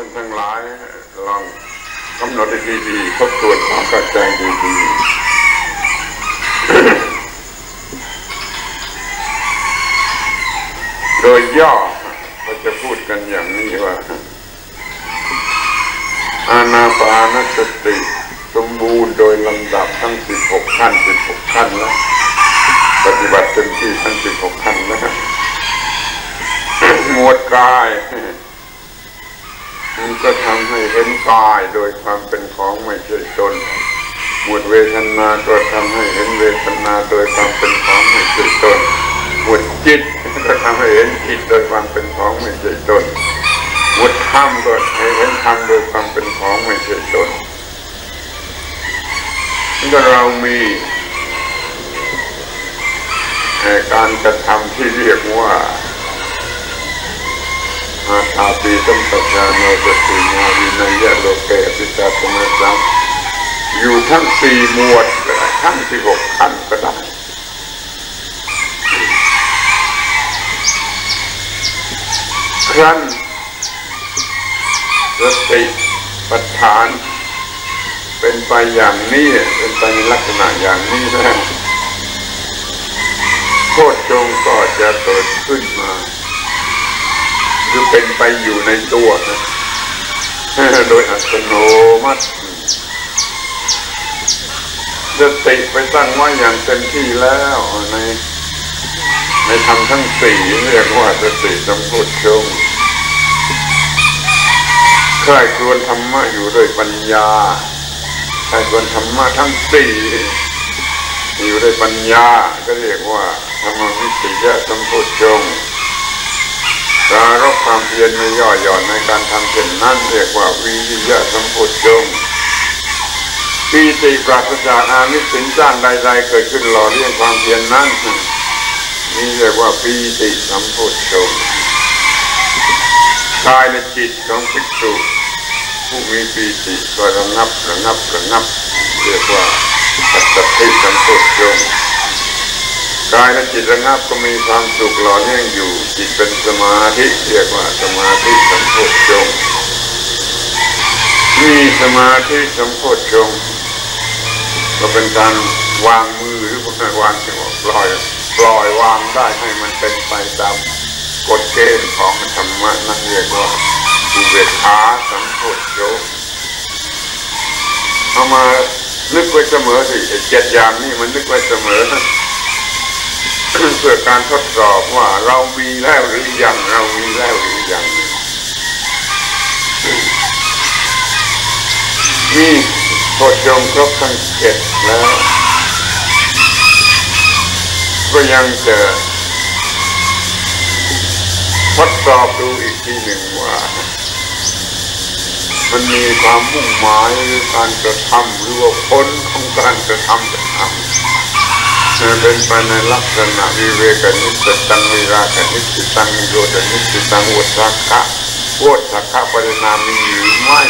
ท่านทั้งหลายลองกำหนดดีๆทบทวนความเข้าใจดีๆโดยย่อก็จะพูดกันอย่างนี้ว่า อานาปานสติสมบูรณ์โดยลำดับทั้งสิบหกขั้นสิบหกขั้นแล้วปฏิบัติเต็มที่ทั้งสิบหกขั้นแล้วหมวดกาย มันก็ทำให้เห็นกายโดยความเป็นของไม่ใช่ตนหมวดเวทนาก็ทำให้เห็นเวทนาโดยความเป็นของไม่ใช่ตนหมวดจิตก็ทำให้เห็นจิตโดยความเป็นของไม่ใช่ตนหมวดธรรมก็ให้เห็นธรรมโดยความเป็นของไม่ใช่ตนนี่ก็เรามีการกระทำที่เรียกว่า อาตาปีสัมปชาโนสติมาวินัยโลเกปิตาสมสังอยู่ทั้งสี่หมวดก็ได้ทั้งสิบหกขั้นก็ได้ครั้นสติปัฏฐานเป็นไปอย่างนี้เป็นไปในลักษณะอย่างนี้แล้วโคตรจงก็จะเกิดขึ้นมา คือเป็นไปอยู่ในตัวนะโดยอัตโนมัติสติไปตั้งไว้อย่างเต็มที่แล้วในในธรรมทั้งสี่เรียกว่าสติสัมพุทธชงใครควรธรรมะอยู่ด้วยปัญญาใครควรธรรมะทั้งสี่อยู่ด้วยปัญญาก็เรียกว่าธรรมวิสิยะสัมพุทธชง การรบความเพียรไม่ย่อหย่อนในการทำเช่นนั้นเรียกว่าวิริยะสัมพุทธงปีติปราศจากอามิสินจ้างใดๆเกิดขึ้นหล่อเลี้ยงความเพียรนั้นนี่เรียกว่าปีติสัมพุทธงกายและจิตของภิกษุผู้มีปีติก็ระงับระงับระงับเรียกว่าปัจจติสัมพุทธง กายและจิตระงับก็มีความสุขหล่อเลี้ยงอยู่ จิตเป็นสมาธิเรียกว่าสมาธิสัมโพชฌงมีสมาธิสัมโพชฌงก็เป็นการวางมือหรือการวางจังหวะปล่อยปล่อยวางได้ให้มันเป็นไปตามกฎเกณฑ์ของธรรมะนั่นเรียกว่าอุเบกขาสัมโพชฌงเอามานึกไว้เสมอสิเจ็ดอย่างนี้มันนึกไว้เสมอ เพื่อการทดสอบว่าเรามีแล้วหรือยังเรามีแล้วหรือยังนี่กดจงครบทั้งเจ็ดแล้ว ก็ยังจะทดสอบดูอีกทีหนึ่งว่า มันมีความมุ่งหมายหรือการกระทำหรือว่าผลของการกระทำกระทำ เป็นไปในลักษณะวิเวกนิสตังวิราคนิสิตังนิโรธนิสิตังวัฏกะวัฏกะปรินามีหรือไม่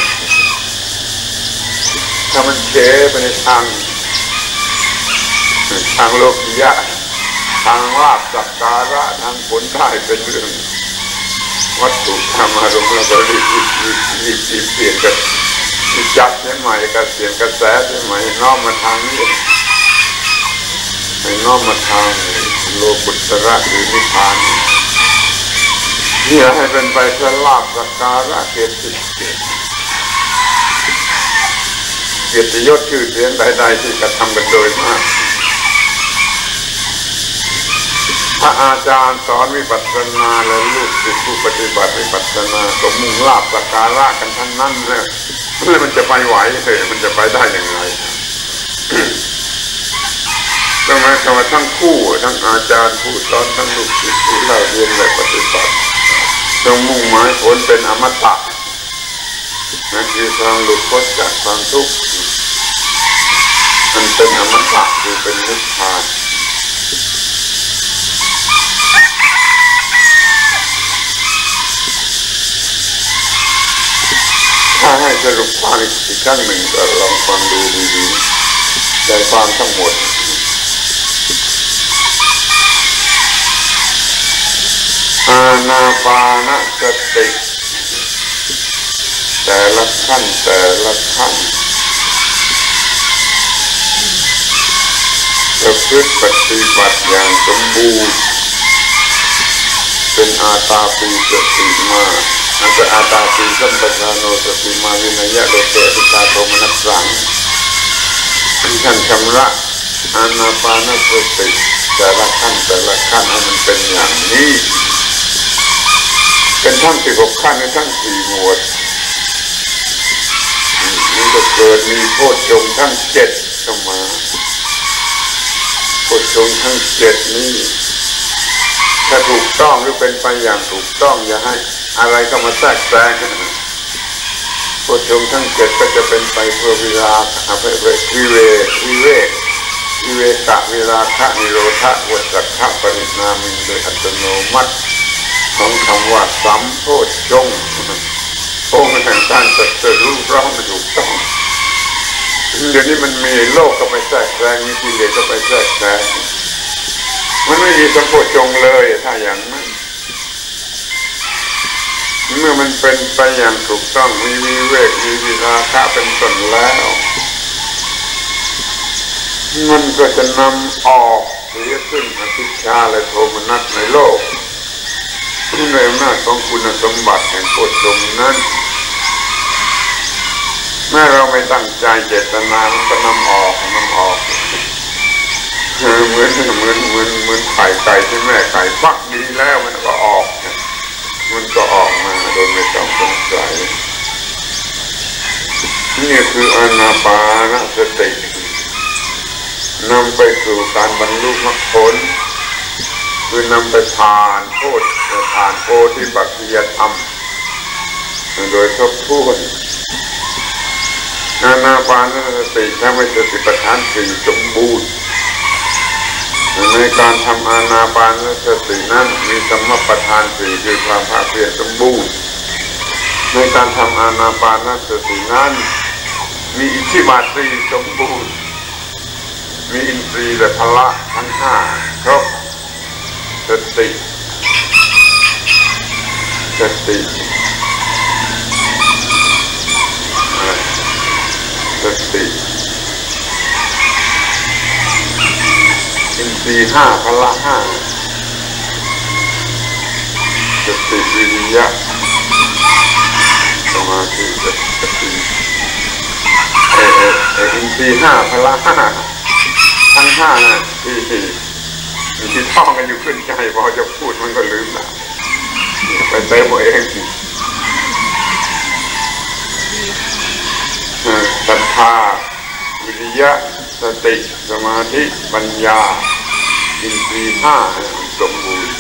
ถ้ามันเฉไปในทางทางโลกียะทางลาบสักการะทางผลได้เป็นเรื่องวัตถุธรรมารมณ์เราก็รีบรีบรีบรีบเปลี่ยนกันจับใช่ไหมกับเสียงกระแสใช่ไหมน้อมมาทางนี้ ให้น้อมมาทางโลกุตระหรือนิพพานเนี่ยให้เป็นไปเพื่อลาบสักการะเกียรติเกียรติยศชื่อเสียงใดๆที่กระทำกันโดยมากพระอาจารย์สอนวิปัสสนาและลูกศิษย์ผู้ปฏิบัติวิปัสสนาก็มุ่งลาบสักการะกันทั้งนั้นเลยแล้วมันจะไปไหวเลยมันจะไปได้อย่างไร ทำไมทำไมทั้งคู่ทั้งอาจารย์ผู้สอนทั้งลูกศิษย์ผู้เล่าเรียนและปฏิบัติต้องมุ่งหมายผลเป็นอมตะนั่นคือความหลุดพ้นจากความทุกข์มันเป็นอมตะคือเป็นนิพพานถ้าให้สรุปความอีกครั้งหนึ่งก็ลองฟังดูดีๆใจฟังทั้งหมด อานาปานสติ แต่ละขั้นแต่ละขั้นประพฤติปฏิบัติอย่างสมบูรณ์ เป็นอาตาปีสติมาอาจจะอาตาปีสัมปชานโนสติมาวินัยะโลเกติตาโทมนัสสังท่านชำระอานาปานสติแต่ละขั้นแต่ละขั้นให้มันเป็นอย่างนี้ เป็นทั้งสิบหกขั้นในทั้งสี่หมวดนี่ก็เกิดมีโทษจงทั้งเจ็ดเข้ามาโทษจงทั้งเจ็ดนี้ถ้าถูกต้องหรือเป็นไปอย่างถูกต้องอย่าให้ อะไรก็มาแทรกแซงโทษจงทั้งเจ็ดก็จะเป็นไปเพื่อเวลาเพื่อวิเววิเวกวิเวกะเวลาคะนิโรธะวัสักขะปรินามินโดยอัตโนมัติ ของคำว่าสัมโพชฌงองค์แห่งการตัดสิรู้ร้องไม่ถูกต้องเดี๋ยวนี้มันมีโลกก็ไปแทรกแซงมีกิเลสก็ไปแทรกแซงมันไม่มีสัมโพชฌงเลยถ้าอย่างนั้นเมื่อมันเป็นไปอย่างถูกต้องมีวิเวกมีวิราคะเป็นต้นแล้ว มันก็จะนำออกเสียขึ้นอภิชาและโทมนัสในโลก ในอำนาจของคุณสมบัติแห่งโพชฌงนั้นแม้เราไม่ตั้งใจเจตนามันก็นำออกนำออกเหมือนเหมือนเหมือนเหมือนไข่ไก่ที่แม่ไก่ฟักดีแล้วมันก็ออก มันก็ออกมาโดยไม่ต้องสงสัยนี่คืออนาปานสตินำไปสู่การบรรลุมรรคผลคือนำไปผ่านโทษ ผ่านโพธิปัจจยธรรม โดยครบถ้วนอานาปานสติถ้าไม่สติปัฏฐานสี่สมบูรณ์ในการทำอานาปานสตินั้นมีสมประทานสี่คือความภาคเพียรสมบูรณ์ในการทำอานาปานสตินั้นมีอิทธิบาทสี่สมบูรณ์ มีอินทรีย์และพละทั้งห้าครบสติ สติสติอินทรีห้าพละห้าสติวิริยะสมาธิสติเอเอเออินทรีห้าพละห้าทั้งห้านะที่ที่ท่องกันอยู่ขึ้นใจพอจะพูดมันก็ลืมละ ไปเติมเองศรัทธาวิริยะ สติ สมาธิ ปัญญา อินทรีย์ห้าสมบูรณ์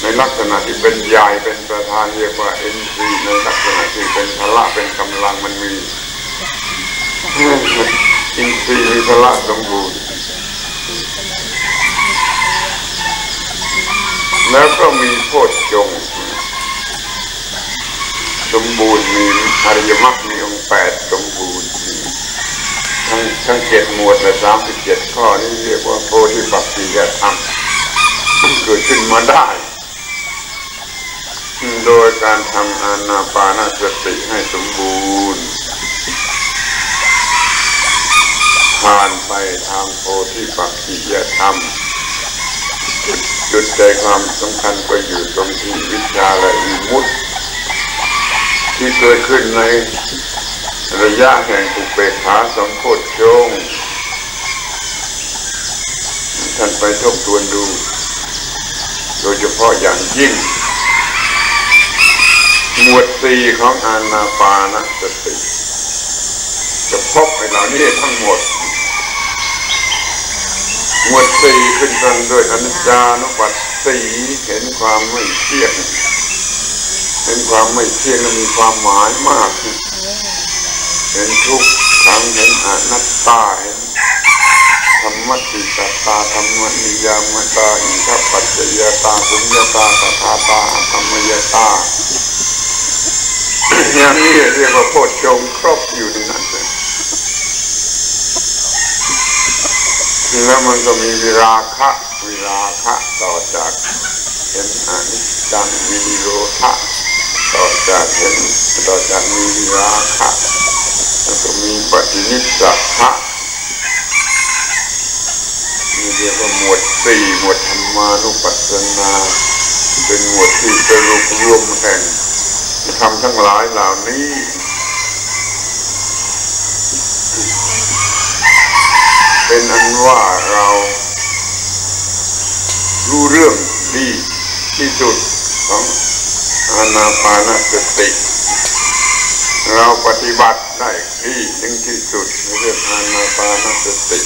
ในลักษณะที่เป็นใหญ่เป็นประธานเรียกว่าอินทรีย์ในลักษณะที่เป็นพละเป็นกำลังมันมีอินทรีย์มีพละสมบูรณ์ แล้วก็มีโพชฌงสมบูรณ์มีอริยมรรคมีองค์แปดสมบูรณ์ทั้งทั้งเจ็ดหมวดและสามสิบเจ็ดข้อนี้เรียกว่าโพธิปักจียธรรมเกิดขึ้นมาได้ โดยการทำอานาปานสติให้สมบูรณ์ผ่านไปทางโพธิปักจียธรรม จุดใจความสำคัญก็อยู่ตรงที่วิชาและวิมุตที่เกิดขึ้นในระยะแห่งอุเบกขาสัมโพชฌงท่านไปทบทวนดู โดยเฉพาะอย่างยิ่ง หมวดสี่ของอานาปานสติจะพบไปเหล่านี้ทั้งหมด หมวดสี่ขึ้นต้นด้วยอนิจจานุปัสสีเห็นความไม่เที่ยงเห็นความไม่เที่ยงมีความหมายมาก เห็นทุกขังเห็นอนัตตาเห็นธรรมติตตาธรรมนิยามตาอิทัปปัจจยตาสุญญตาสัตถาตาธรรมยตาอย่างนี้เรียกว่าโพชฌงครบอยู่ในนั้นเลย แล้วมันก็มีวิราคะวิราคะต่อจากเห็นอนิจจังวิโรธะต่อจากเห็นต่อจากมีราคะแล้วก็มีปฏินิสสัะนี่เรียกว่าหมวดสี่หมวดธรรมานุปัสสนา เป็นหมวดที่สรุปรวมแห่งทำทั้งหลายเหล่านี้ ว่าเรารู้เรื่องดีที่สุดของอานาปานสติ เราปฏิบัติได้ดีถึงที่สุดในเรื่องอานาปานสติ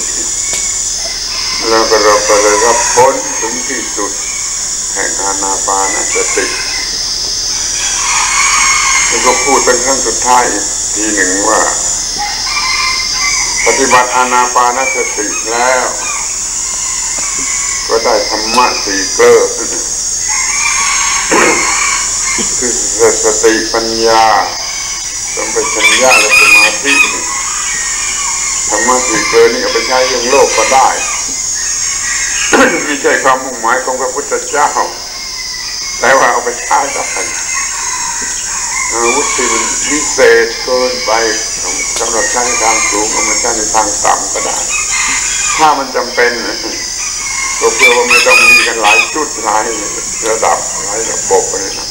แล้วก็เราก็เลยรับพ้นถึงที่สุดแห่งอานาปานสติแล้วก็พูดเป็นครั้งสุดท้ายอีกทีหนึ่งว่า ปฏิบัติอานาปานสติแล้ว ก็ได้ธรรมะสี่เกลือคือสติปัญญาสัมปชัญญะและสมาธิธรรมะสี่เกลือนี่เอาไปใช้ยังโลกก็ได้ไม่ใช่ความมุ่งหมายของพระพุทธเจ้าแต่ว่าเอาไปใช้ได้ อาวุธที่มันวิเศษเกินไปสำหรับใช้ในทางสูงเอามาใช้ในทางต่ำก็ได้ ถ้ามันจำเป็นก็เพื่อว่าไม่ต้องมีกันหลายชุดหลายระดับหลายระบบเลยนะ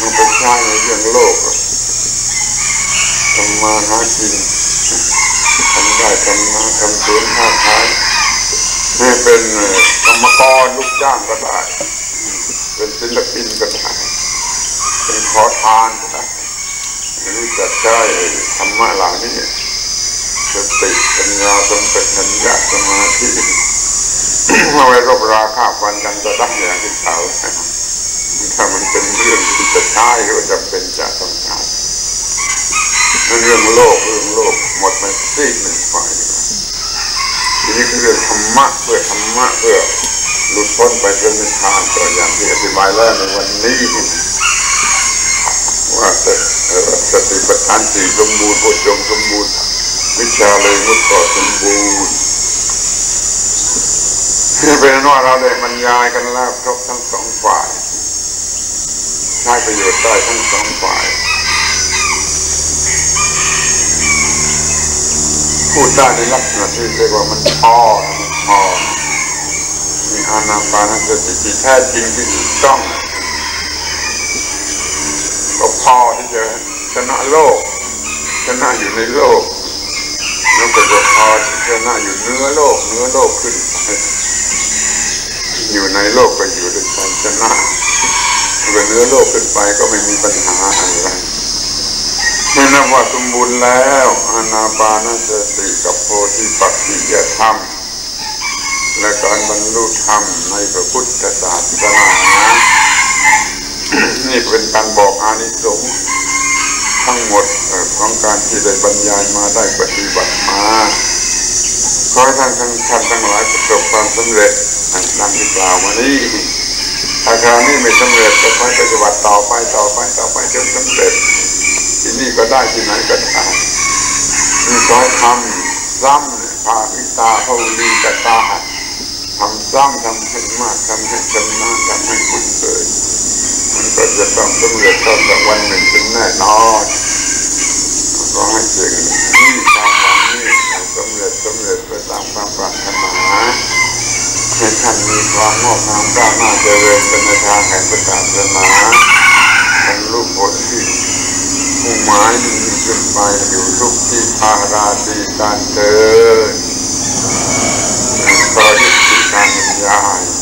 มันเป็นใช้ในเรื่องโลกทำมาหากินทำได้ทำมาทำสวนค้าขายนี่เป็นกรรมกรลูกจ้างก็ได้ เป็นศิลปินก็ได้ ขอทานก็ได้รู้จักใช้ธรรมะเหล่านี้สติปัญญาสัมปชัญญะสมาธิเอาไว้รบราฆ่าฟันกันจะได้อย่างที่เขาถ้ามันเป็นเรื่องที่จะใช้หรือจำเป็นจะต้องใช้เรื่องโลกเรื่องโลกหมดไปซีกหนึ่งฝ่ายทีนี้คือเรื่องธรรมะเพื่อธรรมะเพื่อหลุดพ้นไปเป็นนิพพานตัวอย่างที่อธิบายแล้วในวันนี้ สติปัฏฐานสี่สมบูรณ์โพชงสมบูรณ์วิชาเลยมุตก็สมบูรณ์เป็นว่าเราได้บรรยายกันแล้วครบทั้งสองฝ่ายใช้ประโยชน์ได้ทั้งสองฝ่ายพูดได้ในลักษณะที่เรียกว่ามันพอมันพอมีอานาปานสติที่แท้จริงที่ถูกต้อง พอที่จะชนะโลก ชนะอยู่ในโลกแล้วก็จะพอที่ชนะอยู่เนื้อโลกเนื้อโลกขึ้นไปอยู่ในโลกก็อยู่ด้วยกันชนะเมื่อเนื้อโลกขึ้นไปก็ไม่มีปัญหาอะไรไม่นับว่าสมบูรณ์แล้วอานาปานสติกับโพธิปักขิยธรรม และการบรรลุธรรมในพระพุทธศาสนา นี่เป็นการบอกอานิสงส์ทั้งหมดของการที่ได้บรรยายมาได้ปฏิบัติมาขอให้ท่านทั้งท่านทั้งหลายประสบความสำเร็จดังที่กล่าวมานี้ถ้าคราวนี้ไม่สำเร็จก็ขอปฏิบัติต่อไปต่อไปต่อไปจนสำเร็จ ที่นี่ก็ได้ที่ไหนก็ได้มีขอทำซ้ำพาวิตาพาลีกตาทำซ้ำทำให้มากทำให้ชำนาญทำให้คุ้นเคย มันก็จะต้องสำเร็จต้องสักวันหนึ่งเป็นแน่นอนขอให้สิ่งที่ความหวังนี้สำเร็จสำเร็จไปตามความปรารถนาให้ท่านมีความงอกงามก้าวหน้าเจริญเป็นทางแห่งประสาทนาเป็นรูปผลที่ผู้หมายที่มีขึ้นไปอยู่ทุกที่พาราตีการเจริญต่อที่การยาย